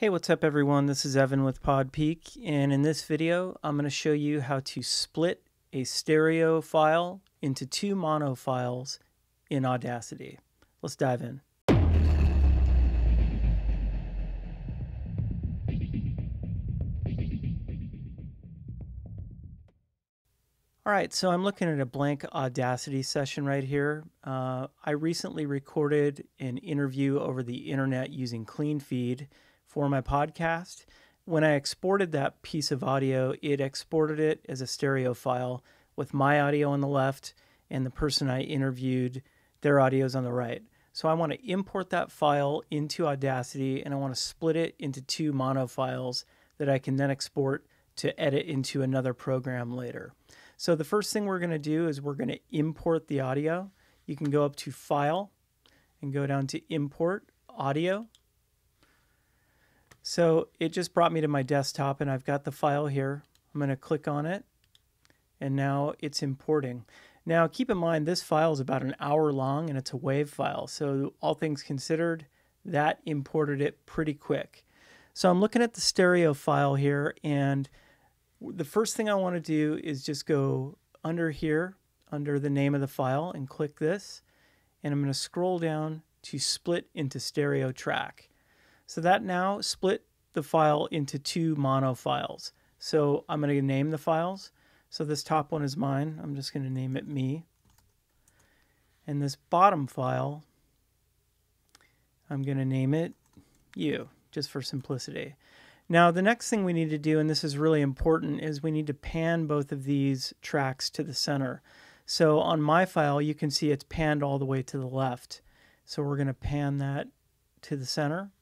Hey, what's up everyone? This is Evan with PodPeak, and in this video, I'm going to show you how to split a stereo file into two mono files in Audacity. Let's dive in. All right, so I'm looking at a blank Audacity session right here. Uh, I recently recorded an interview over the internet using CleanFeed for my podcast. When I exported that piece of audio, it exported it as a stereo file with my audio on the left and the person I interviewed, their audio is on the right. So I want to import that file into Audacity and I want to split it into two mono files that I can then export to edit into another program later. So the first thing we're going to do is we're going to import the audio. You can go up to File and go down to Import Audio. So it just brought me to my desktop and I've got the file here. I'm going to click on it and now it's importing. Now keep in mind this file is about an hour long and it's a WAV file. So all things considered, that imported it pretty quick. So I'm looking at the stereo file here and the first thing I want to do is just go under here, under the name of the file and click this. And I'm going to scroll down to split into stereo track. So that now split the file into two mono files. So I'm going to name the files. So this top one is mine. I'm just going to name it me. And this bottom file, I'm going to name it you, just for simplicity. Now the next thing we need to do, and this is really important, is we need to pan both of these tracks to the center. So on my file, you can see it's panned all the way to the left. So we're going to pan that to the center.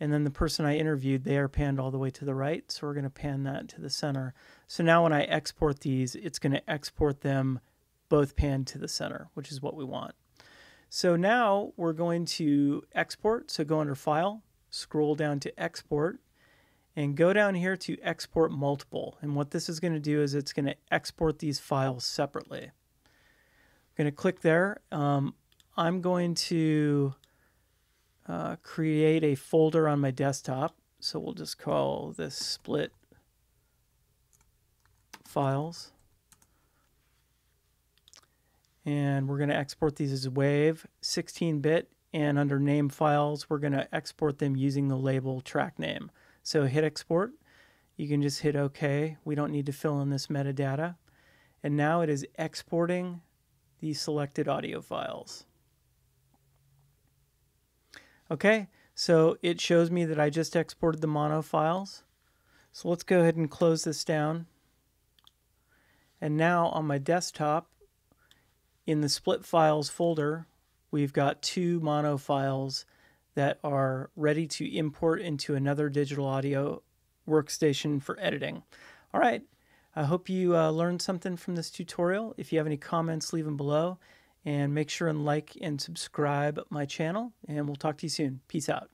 And then the person I interviewed, they are panned all the way to the right. So we're going to pan that to the center. So now when I export these, it's going to export them both panned to the center, which is what we want. So now we're going to export. So go under File, scroll down to Export, and go down here to Export Multiple. And what this is going to do is it's going to export these files separately. I'm going to click there. Um, I'm going to uh, create a folder on my desktop. So we'll just call this split files. And we're going to export these as WAV 16-bit. And under name files, we're going to export them using the label track name. So hit export. You can just hit OK. We don't need to fill in this metadata. And now it is exporting the selected audio files. Okay, so it shows me that I just exported the mono files. So let's go ahead and close this down. And now on my desktop, in the split files folder, we've got two mono files that are ready to import into another digital audio workstation for editing. All right, I hope you uh, learned something from this tutorial. If you have any comments, leave them below and make sure and like and subscribe my channel and we'll talk to you soon. Peace out.